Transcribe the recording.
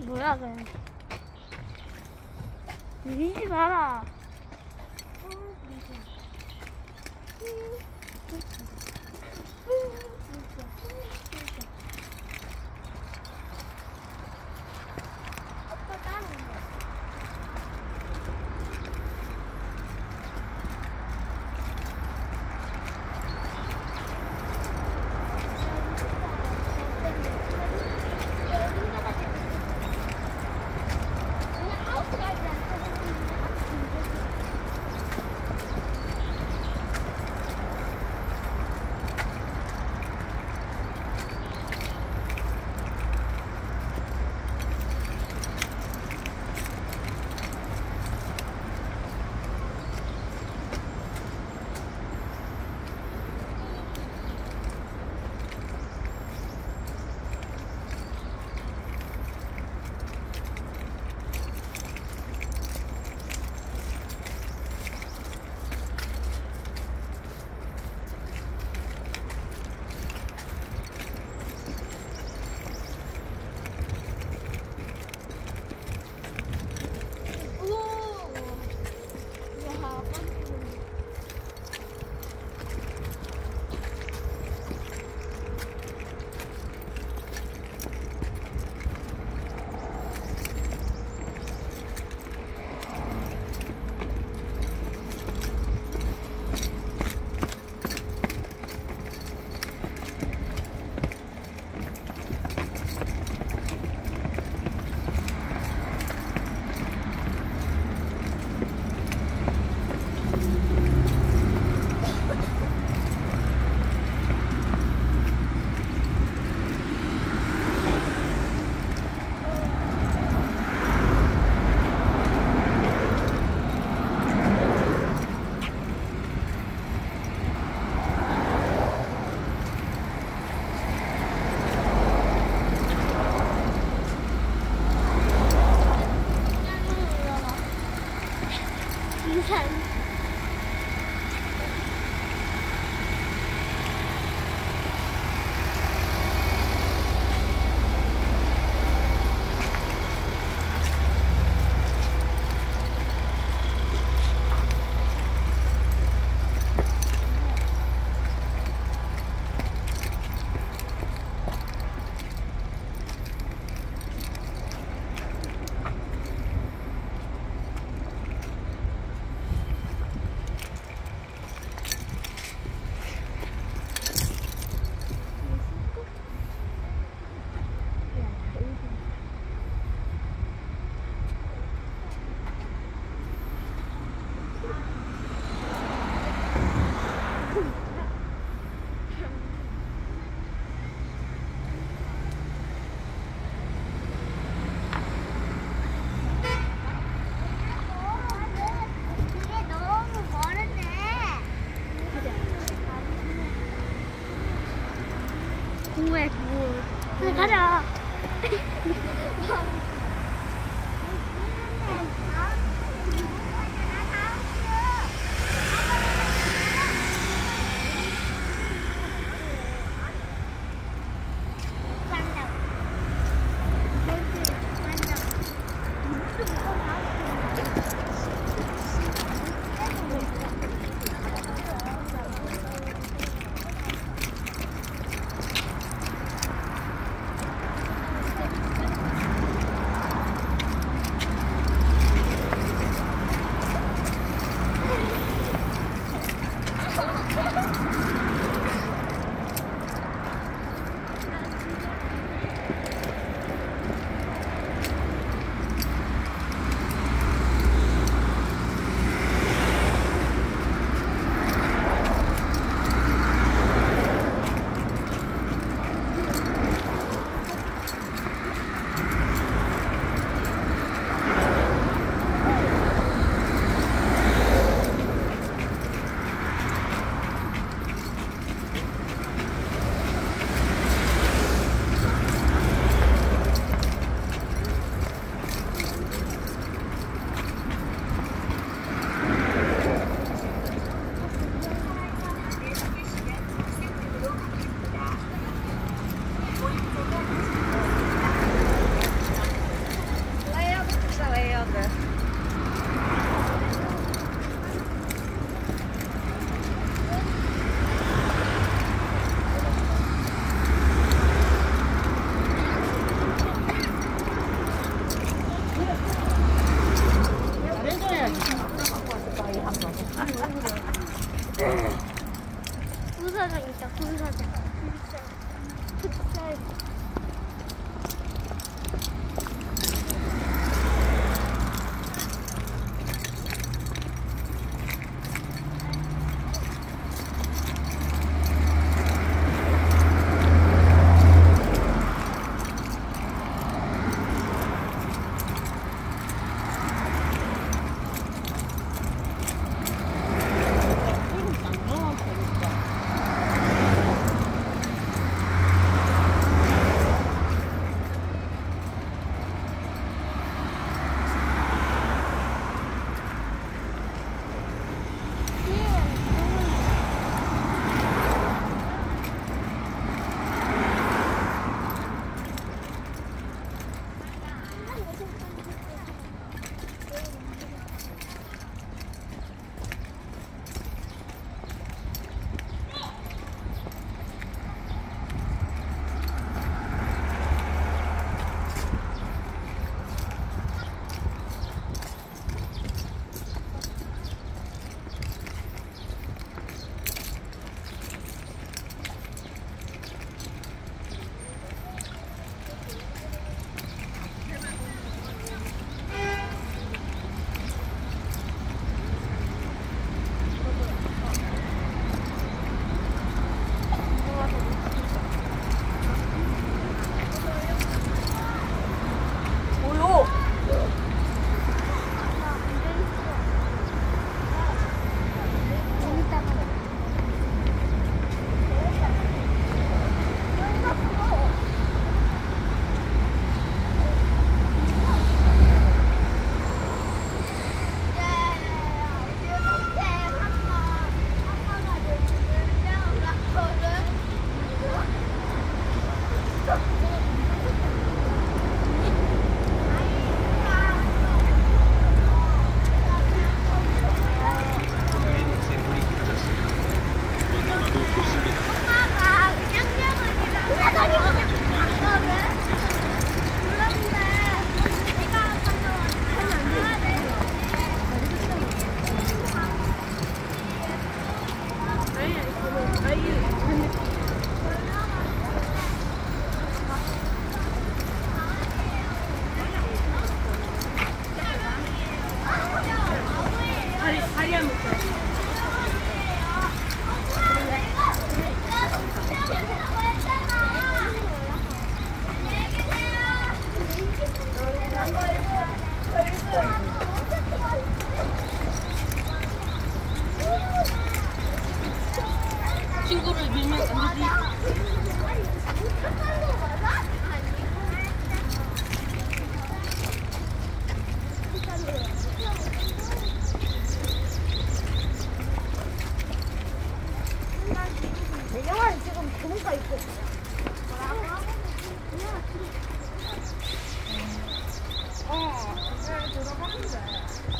뭐야, 그냥. 밀지 마라. Minsan. 영화는 지금 교무가 있고 있어. 어, 그래 들어가면 돼.